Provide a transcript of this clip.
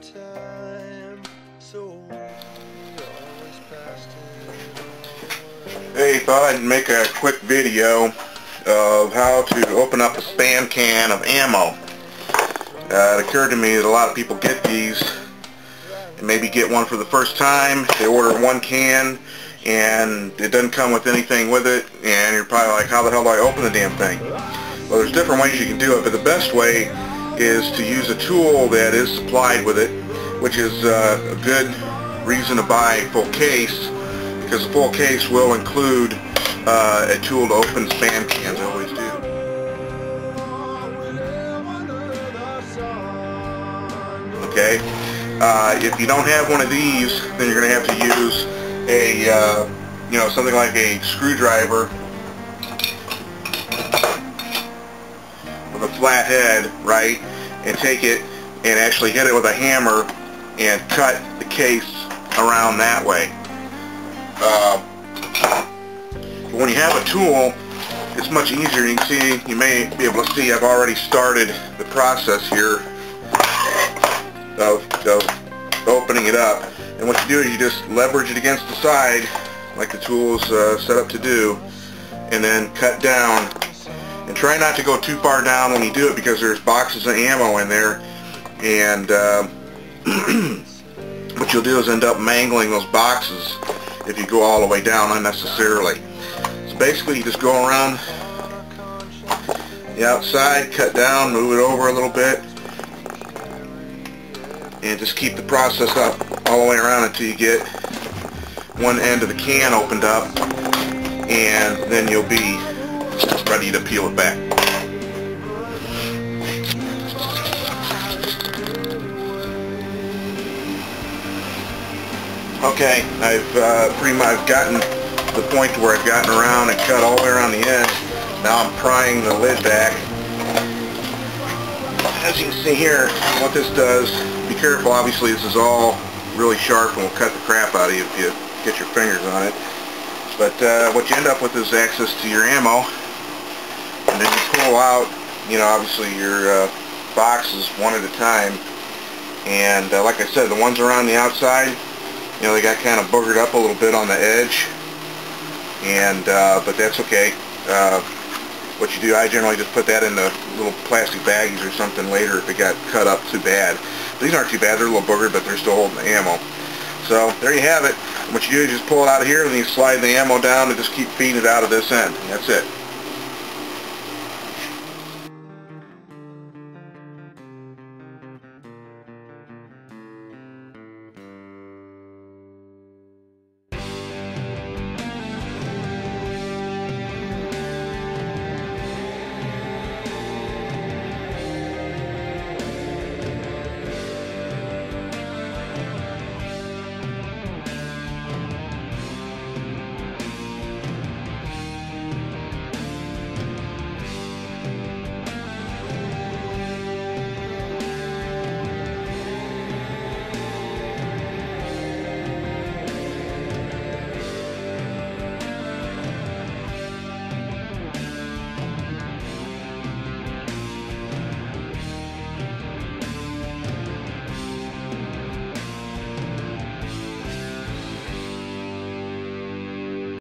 time, so Hey, thought I'd make a quick video of how to open up a spam can of ammo. Uh, it occurred to me that a lot of people get these and maybe get one for the first time. They order one can and it doesn't come with anything with it and you're probably like, how the hell do I open the damn thing? Well, there's different ways you can do it, but the best way is to use a tool that is supplied with it, which is uh, a good reason to buy a full case because the full case will include uh, a tool to open spam cans. I always do. Okay. Uh, if you don't have one of these, then you're going to have to use a, uh, you know, something like a screwdriver with a flat head, right, and take it and actually hit it with a hammer and cut the case around that way. Uh, when you have a tool, it's much easier. You can see, you may be able to see I've already started the process here of, of opening it up. And what you do is you just leverage it against the side, like the tool is uh, set up to do, and then cut down. And try not to go too far down when you do it because there's boxes of ammo in there. And uh, what you'll do is end up mangling those boxes if you go all the way down unnecessarily. So basically you just go around the outside, cut down, move it over a little bit, and just keep the process up all the way around until you get one end of the can opened up and then you'll be ready to peel it back. Okay, I've uh, pretty much gotten to the point where I've gotten around and cut all the way around the edge. Now I'm prying the lid back. As you can see here, what this does, be careful, obviously this is all really sharp and will cut the crap out of you if you get your fingers on it. But uh, what you end up with is access to your ammo, then you pull out, you know, obviously your uh, boxes one at a time. And uh, like I said, the ones around the outside, you know, they got kind of boogered up a little bit on the edge, and uh, but that's okay. Uh, what you do, I generally just put that in the little plastic baggies or something later if it got cut up too bad. These aren't too bad, they're a little boogered, but they're still holding the ammo. So there you have it. What you do is just pull it out of here and then you slide the ammo down and just keep feeding it out of this end. That's it.